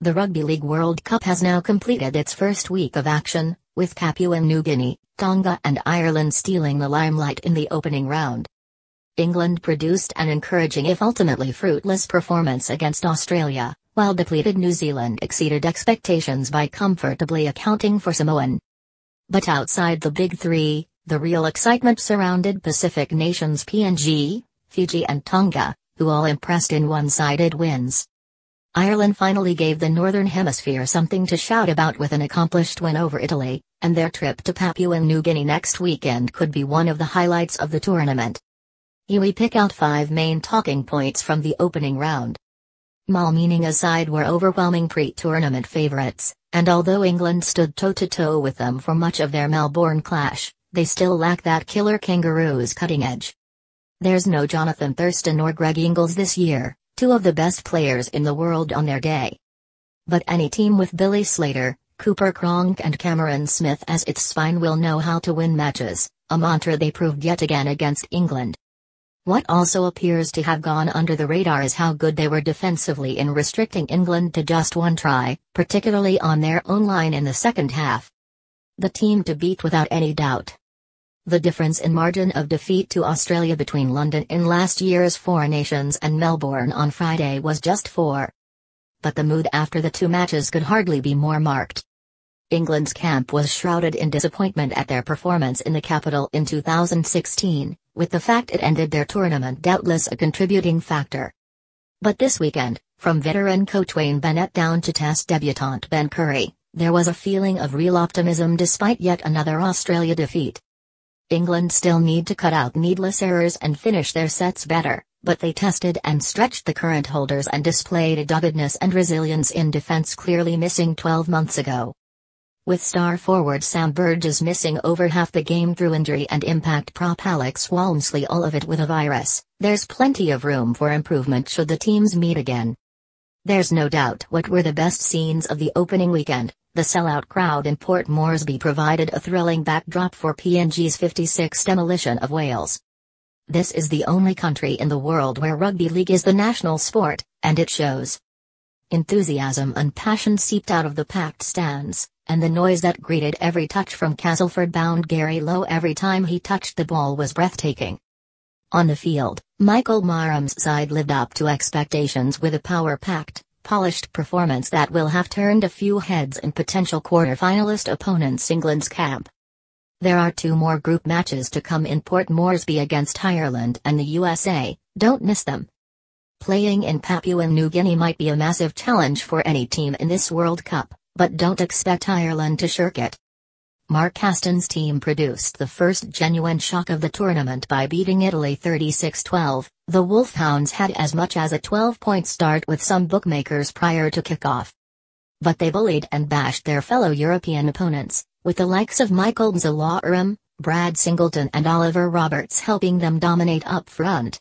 The Rugby League World Cup has now completed its first week of action, with Papua New Guinea, Tonga and Ireland stealing the limelight in the opening round. England produced an encouraging if ultimately fruitless performance against Australia, while depleted New Zealand exceeded expectations by comfortably accounting for Samoan. But outside the big three, the real excitement surrounded Pacific nations PNG, Fiji and Tonga, who all impressed in one-sided wins. Ireland finally gave the Northern Hemisphere something to shout about with an accomplished win over Italy, and their trip to Papua New Guinea next weekend could be one of the highlights of the tournament. Here we pick out five main talking points from the opening round. Mal Meninga's side were overwhelming pre-tournament favourites, and although England stood toe-to-toe with them for much of their Melbourne clash, they still lack that killer Kangaroos cutting edge. There's no Johnathan Thurston or Greg Inglis this year, two of the best players in the world on their day. But any team with Billy Slater, Cooper Cronk and Cameron Smith as its spine will know how to win matches, a mantra they proved yet again against England. What also appears to have gone under the radar is how good they were defensively in restricting England to just one try, particularly on their own line in the second half. The team to beat without any doubt. The difference in margin of defeat to Australia between London in last year's Four Nations and Melbourne on Friday was just four. But the mood after the two matches could hardly be more marked. England's camp was shrouded in disappointment at their performance in the capital in 2016, with the fact it ended their tournament doubtless a contributing factor. But this weekend, from veteran coach Wayne Bennett down to test debutant Ben Currie, there was a feeling of real optimism despite yet another Australia defeat. England still need to cut out needless errors and finish their sets better, but they tested and stretched the current holders and displayed a doggedness and resilience in defense clearly missing 12 months ago. With star forward Sam Burgess missing over half the game through injury and impact prop Alex Walmsley all of it with a virus, there's plenty of room for improvement should the teams meet again. There's no doubt what were the best scenes of the opening weekend, the sellout crowd in Port Moresby provided a thrilling backdrop for PNG's 56 demolition of Wales. This is the only country in the world where rugby league is the national sport, and it shows. Enthusiasm and passion seeped out of the packed stands, and the noise that greeted every touch from Castleford-bound Garry Lo every time he touched the ball was breathtaking. On the field, Michael Marum's side lived up to expectations with a power-packed, polished performance that will have turned a few heads in potential quarter-finalist opponents England's camp. There are two more group matches to come in Port Moresby against Ireland and the USA, don't miss them. Playing in Papua New Guinea might be a massive challenge for any team in this World Cup, but don't expect Ireland to shirk it. Mark Aston's team produced the first genuine shock of the tournament by beating Italy 36-12. The Wolfhounds had as much as a 12-point start with some bookmakers prior to kickoff. But they bullied and bashed their fellow European opponents, with the likes of Michael McIlorum, Brad Singleton and Oliver Roberts helping them dominate up front.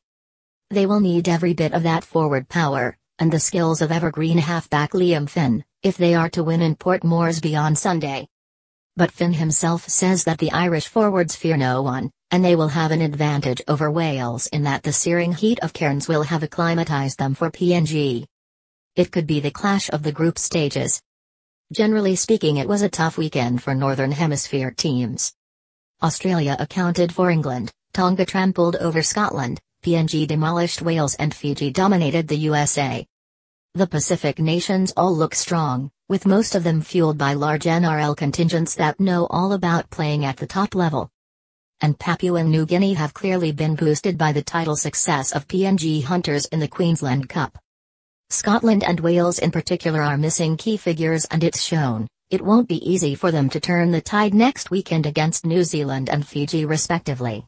They will need every bit of that forward power, and the skills of evergreen halfback Liam Finn, if they are to win in Port Moresby on Sunday. But Finn himself says that the Irish forwards fear no one, and they will have an advantage over Wales in that the searing heat of Cairns will have acclimatized them for PNG. It could be the clash of the group stages. Generally speaking it was a tough weekend for Northern Hemisphere teams. Australia accounted for England, Tonga trampled over Scotland, PNG demolished Wales and Fiji dominated the USA. The Pacific nations all look strong, with most of them fueled by large NRL contingents that know all about playing at the top level. And Papua New Guinea have clearly been boosted by the title success of PNG Hunters in the Queensland Cup. Scotland and Wales in particular are missing key figures and it's shown, it won't be easy for them to turn the tide next weekend against New Zealand and Fiji respectively.